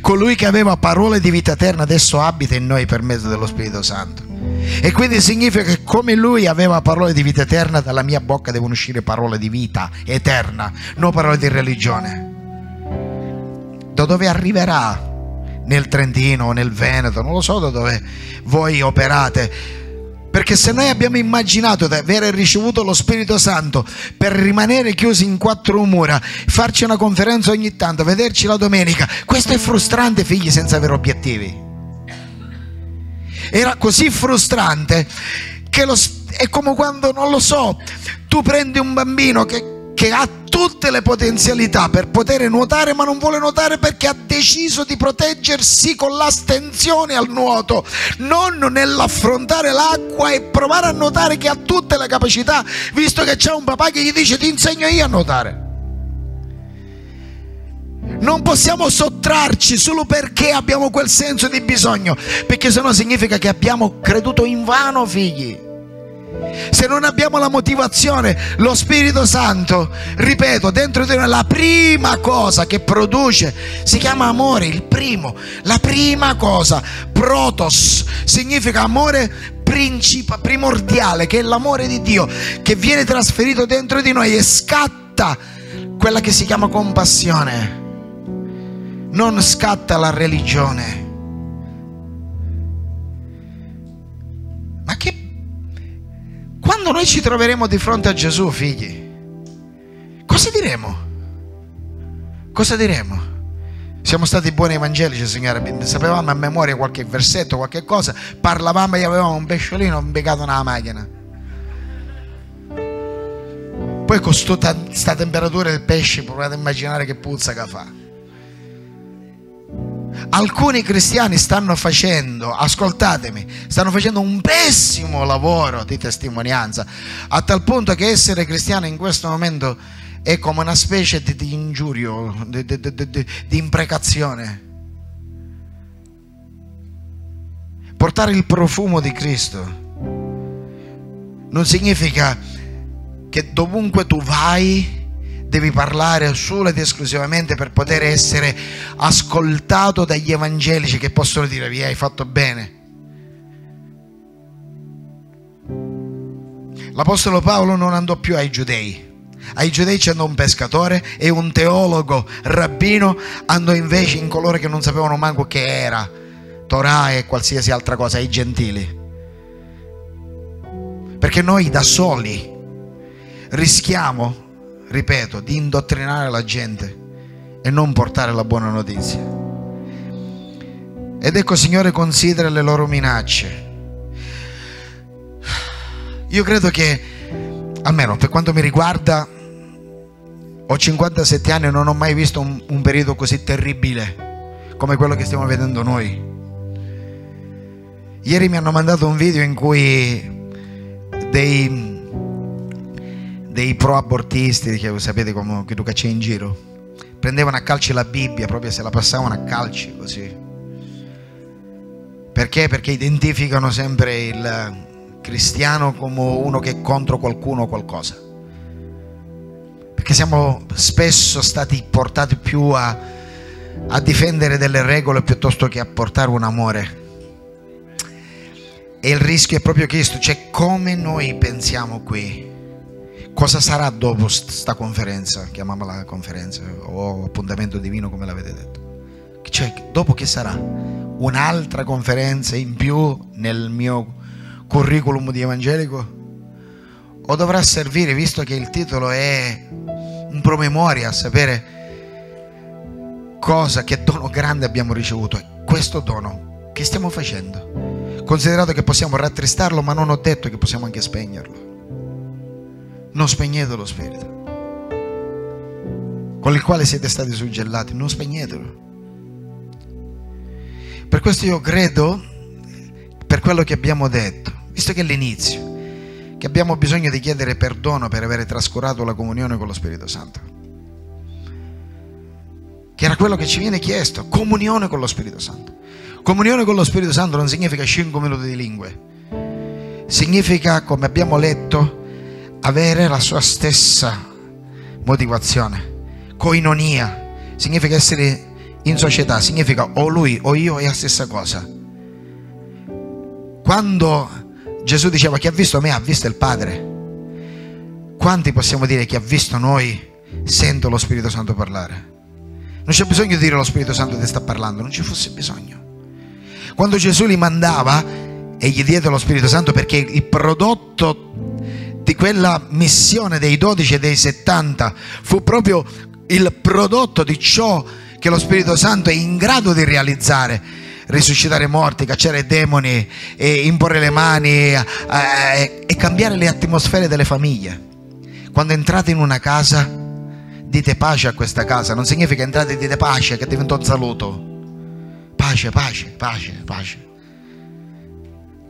A: Colui che aveva parole di vita eterna adesso abita in noi per mezzo dello Spirito Santo. E quindi significa che come lui aveva parole di vita eterna, dalla mia bocca devono uscire parole di vita eterna, non parole di religione. Da dove arriverà? Nel Trentino o nel Veneto, non lo so da dove voi operate perché se noi abbiamo immaginato di aver ricevuto lo Spirito Santo per rimanere chiusi in quattro mura, farci una conferenza ogni tanto, vederci la domenica, questo è frustrante, figli, senza avere obiettivi. Era così frustrante che lo, è come quando, non lo so, tu prendi un bambino che che ha tutte le potenzialità per poter nuotare, ma non vuole nuotare perché ha deciso di proteggersi con l'astensione al nuoto, non nell'affrontare l'acqua e provare a nuotare che ha tutte le capacità, visto che c'è un papà che gli dice ti insegno io a nuotare. Non possiamo sottrarci solo perché abbiamo quel senso di bisogno, perché sennò significa che abbiamo creduto in vano, figli se non abbiamo la motivazione, lo Spirito Santo, ripeto, dentro di noi la prima cosa che produce si chiama amore, il primo, la prima cosa, protos, significa amore principale, primordiale, che è l'amore di Dio, che viene trasferito dentro di noi e scatta quella che si chiama compassione. Non scatta la religione. Ma che quando noi ci troveremo di fronte a Gesù, figli, cosa diremo? Cosa diremo? Siamo stati buoni evangelici, Signore, sapevamo a memoria qualche versetto, qualche cosa, parlavamo e avevamo un pesciolino impiegato nella macchina. Poi con questa temperatura del pesce provate a immaginare che puzza che fa alcuni cristiani stanno facendo, ascoltatemi, stanno facendo un pessimo lavoro di testimonianza, a tal punto che essere cristiano in questo momento è come una specie di, di ingiurio, di, di, di imprecazione. Portare il profumo di Cristo non significa che dovunque tu vai devi parlare solo ed esclusivamente per poter essere ascoltato dagli evangelici che possono dire vi hai fatto bene. L'Apostolo Paolo non andò più ai giudei. Ai giudei c'è un pescatore e un teologo rabbino andò invece in coloro che non sapevano manco che era Torah e qualsiasi altra cosa, ai gentili. Perché noi da soli rischiamo ripeto, di indottrinare la gente e non portare la buona notizia. Ed ecco, Signore, considera le loro minacce. Io credo che, almeno per quanto mi riguarda, ho 57 anni e non ho mai visto un, un periodo così terribile come quello che stiamo vedendo noi. Ieri mi hanno mandato un video in cui dei dei pro-abortisti, che sapete come che c'è in giro, prendevano a calci la Bibbia, proprio se la passavano a calci così. Perché? Perché identificano sempre il cristiano come uno che è contro qualcuno o qualcosa. Perché siamo spesso stati portati più a, a difendere delle regole piuttosto che a portare un amore. E il rischio è proprio questo, cioè come noi pensiamo qui cosa sarà dopo questa conferenza, chiamiamola conferenza o appuntamento divino come l'avete detto. Cioè, dopo che sarà? Un'altra conferenza in più nel mio curriculum di evangelico? O dovrà servire, visto che il titolo è un promemoria, sapere cosa, che dono grande abbiamo ricevuto. Questo dono, che stiamo facendo? Considerato che possiamo rattristarlo, ma non ho detto che possiamo anche spegnerlo. Non spegnete lo spirito con il quale siete stati suggellati, non spegnetelo. Per questo io credo, per quello che abbiamo detto, visto che è l'inizio, che abbiamo bisogno di chiedere perdono per avere trascurato la comunione con lo Spirito Santo. Che era quello che ci viene chiesto, comunione con lo Spirito Santo. Comunione con lo Spirito Santo non significa 5 minuti di lingue, significa, come abbiamo letto, avere la sua stessa motivazione, coinonia, significa essere in società, significa o lui o io è la stessa cosa. Quando Gesù diceva chi ha visto me ha visto il Padre, quanti possiamo dire chi ha visto noi sento lo Spirito Santo parlare? Non c'è bisogno di dire lo Spirito Santo ti sta parlando, non ci fosse bisogno. Quando Gesù li mandava e gli diede lo Spirito Santo perché il prodotto di quella missione dei 12 e dei 70 fu proprio il prodotto di ciò che lo Spirito Santo è in grado di realizzare risuscitare morti, cacciare demoni, imporre le mani eh, e cambiare le atmosfere delle famiglie. Quando entrate in una casa, dite pace a questa casa, non significa entrate e dite pace che diventa un saluto. Pace, pace, pace, pace.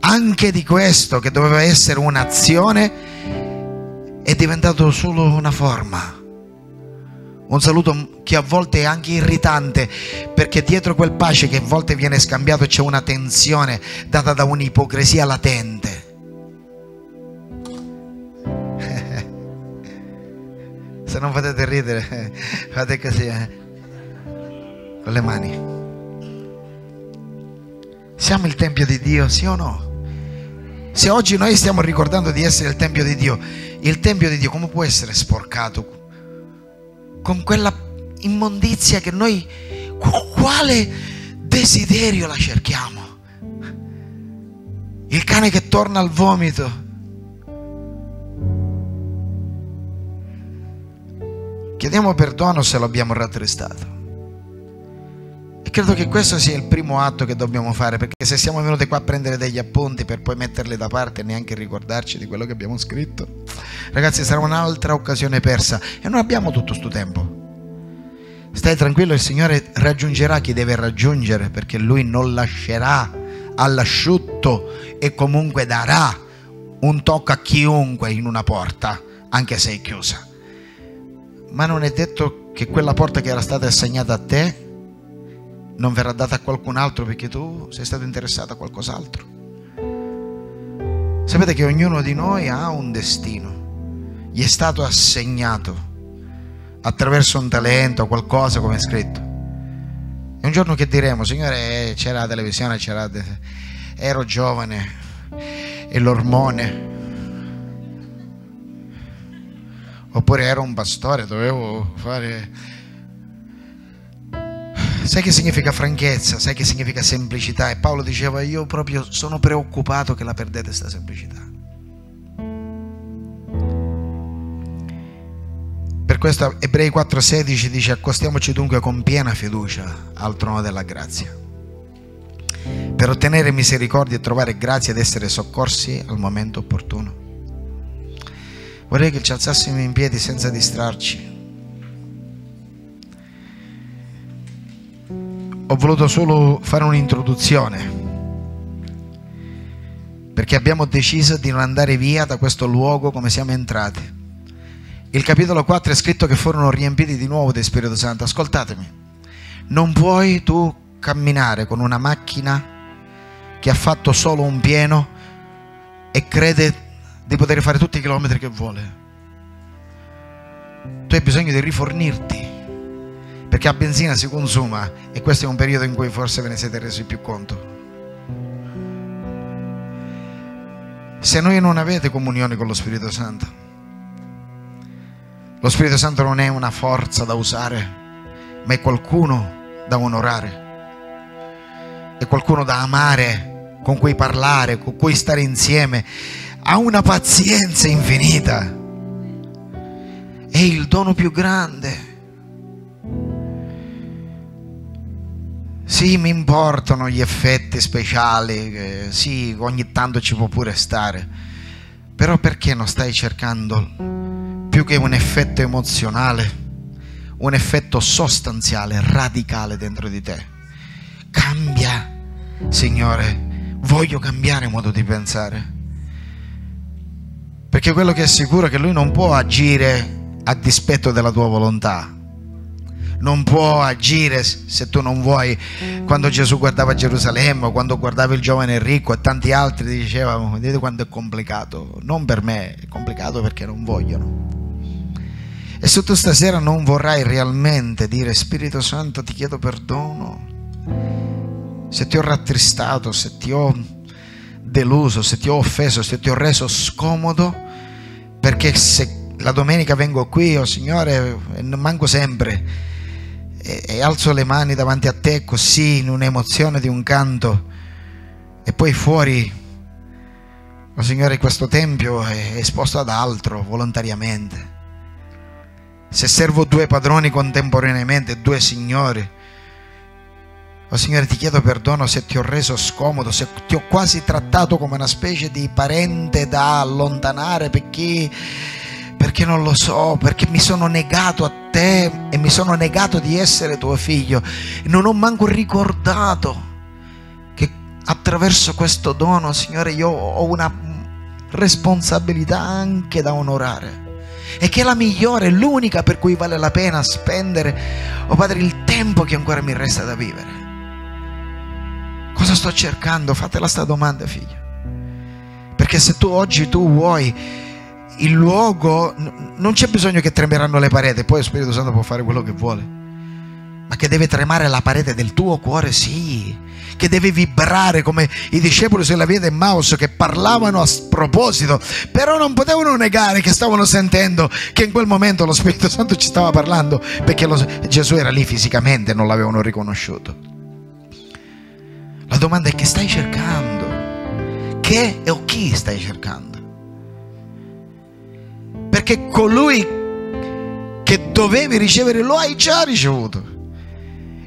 A: Anche di questo che doveva essere un'azione è diventato solo una forma. Un saluto che a volte è anche irritante perché dietro quel pace che a volte viene scambiato c'è una tensione data da un'ipocrisia latente. [LAUGHS] Se non potete ridere, [LAUGHS] fate così, eh? con le mani. Siamo il Tempio di Dio, sì o no? Se oggi noi stiamo ricordando di essere il Tempio di Dio, il Tempio di Dio come può essere sporcato? con quella immondizia che noi, quale desiderio la cerchiamo? Il cane che torna al vomito. Chiediamo perdono se lo abbiamo rattristato. E credo che questo sia il primo atto che dobbiamo fare, perché se siamo venuti qua a prendere degli appunti per poi metterli da parte e neanche ricordarci di quello che abbiamo scritto, ragazzi sarà un'altra occasione persa e non abbiamo tutto questo tempo. Stai tranquillo, il Signore raggiungerà chi deve raggiungere, perché Lui non lascerà all'asciutto e comunque darà un tocco a chiunque in una porta, anche se è chiusa. Ma non è detto che quella porta che era stata assegnata a te non verrà data a qualcun altro perché tu sei stato interessato a qualcos'altro. Sapete che ognuno di noi ha un destino, gli è stato assegnato attraverso un talento, qualcosa come è scritto. E un giorno che diremo, Signore, c'era la televisione, c'era, ero giovane e l'ormone. Oppure ero un pastore, dovevo fare Sai che significa franchezza, sai che significa semplicità. E Paolo diceva, io proprio sono preoccupato che la perdete questa semplicità. Per questo Ebrei 4:16 dice accostiamoci dunque con piena fiducia al trono della grazia, per ottenere misericordia e trovare grazia ed essere soccorsi al momento opportuno. Vorrei che ci alzassimo in piedi senza distrarci. Ho voluto solo fare un'introduzione perché abbiamo deciso di non andare via da questo luogo come siamo entrati. Il capitolo 4 è scritto che furono riempiti di nuovo del Spirito Santo. Ascoltatemi, non puoi tu camminare con una macchina che ha fatto solo un pieno e crede di poter fare tutti i chilometri che vuole. Tu hai bisogno di rifornirti perché la benzina si consuma e questo è un periodo in cui forse ve ne siete resi più conto. Se noi non avete comunione con lo Spirito Santo, Lo Spirito Santo non è una forza da usare, ma è qualcuno da onorare. È qualcuno da amare, con cui parlare, con cui stare insieme. Ha una pazienza infinita. È il dono più grande. Sì, mi importano gli effetti speciali, eh, sì, ogni tanto ci può pure stare, però perché non stai cercando più che un effetto emozionale, un effetto sostanziale, radicale dentro di te? Cambia, Signore, voglio cambiare modo di pensare, perché quello che è sicuro è che Lui non può agire a dispetto della tua volontà non può agire se tu non vuoi. Quando Gesù guardava Gerusalemme, quando guardava il giovane ricco e tanti altri, diceva, vedete quanto è complicato. Non per me, è complicato perché non vogliono. E se tu stasera non vorrai realmente dire, Spirito Santo, ti chiedo perdono, se ti ho rattristato, se ti ho deluso, se ti ho offeso, se ti ho reso scomodo, perché se la domenica vengo qui, oh Signore, manco sempre, e, e alzo le mani davanti a te così in un'emozione di un canto e poi fuori, oh Signore, questo tempio è esposto ad altro volontariamente. Se servo due padroni contemporaneamente, due signori, oh Signore, ti chiedo perdono se ti ho reso scomodo, se ti ho quasi trattato come una specie di parente da allontanare perché perché non lo so, perché mi sono negato a te e mi sono negato di essere tuo figlio. Non ho manco ricordato che attraverso questo dono, Signore, io ho una responsabilità anche da onorare. E che è la migliore, l'unica per cui vale la pena spendere, oh Padre, il tempo che ancora mi resta da vivere. Cosa sto cercando? Fatela sta domanda, figlio. Perché se tu oggi tu vuoi il luogo, non c'è bisogno che tremeranno le pareti, poi lo Spirito Santo può fare quello che vuole, ma che deve tremare la parete del tuo cuore, sì, che deve vibrare come i discepoli sulla via del Maus che parlavano a proposito, però non potevano negare che stavano sentendo che in quel momento lo Spirito Santo ci stava parlando, perché lo, Gesù era lì fisicamente, non l'avevano riconosciuto. La domanda è che stai cercando? Che o chi stai cercando? Perché colui che dovevi ricevere lo hai già ricevuto.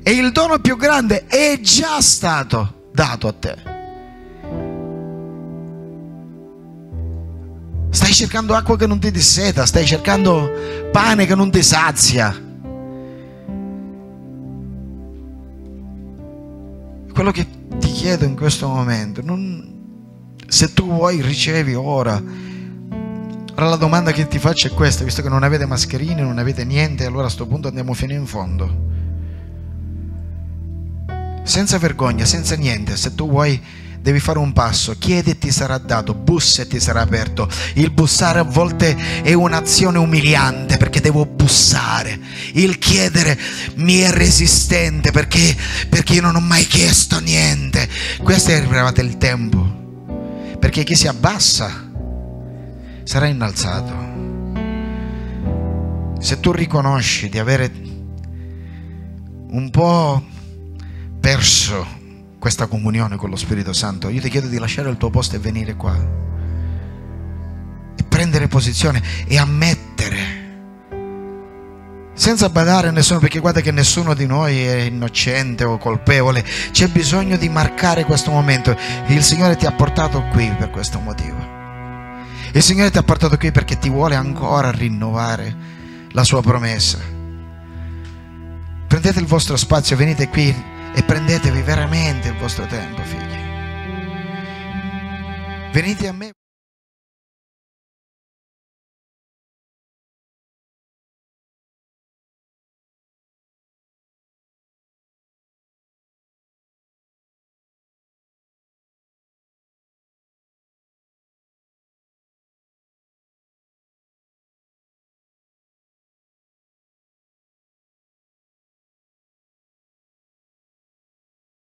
A: E il dono più grande è già stato dato a te. Stai cercando acqua che non ti disseta, stai cercando pane che non ti sazia. Quello che ti chiedo in questo momento, non, se tu vuoi ricevi ora allora la domanda che ti faccio è questa, visto che non avete mascherine, non avete niente, allora a questo punto andiamo fino in fondo. Senza vergogna, senza niente, se tu vuoi devi fare un passo, chiedi e ti sarà dato, bussa e ti sarà aperto. Il bussare a volte è un'azione umiliante perché devo bussare. Il chiedere mi è resistente perché, perché io non ho mai chiesto niente. Questo è il tempo. Perché chi si abbassa sarà innalzato. Se tu riconosci di avere un po' perso questa comunione con lo Spirito Santo, io ti chiedo di lasciare il tuo posto e venire qua e prendere posizione e ammettere senza badare a nessuno, perché guarda che nessuno di noi è innocente o colpevole, c'è bisogno di marcare questo momento. Il Signore ti ha portato qui per questo motivo. Il Signore ti ha portato qui perché ti vuole ancora rinnovare la sua promessa. Prendete il vostro spazio, venite qui e prendetevi veramente il vostro tempo, figli. Venite a me.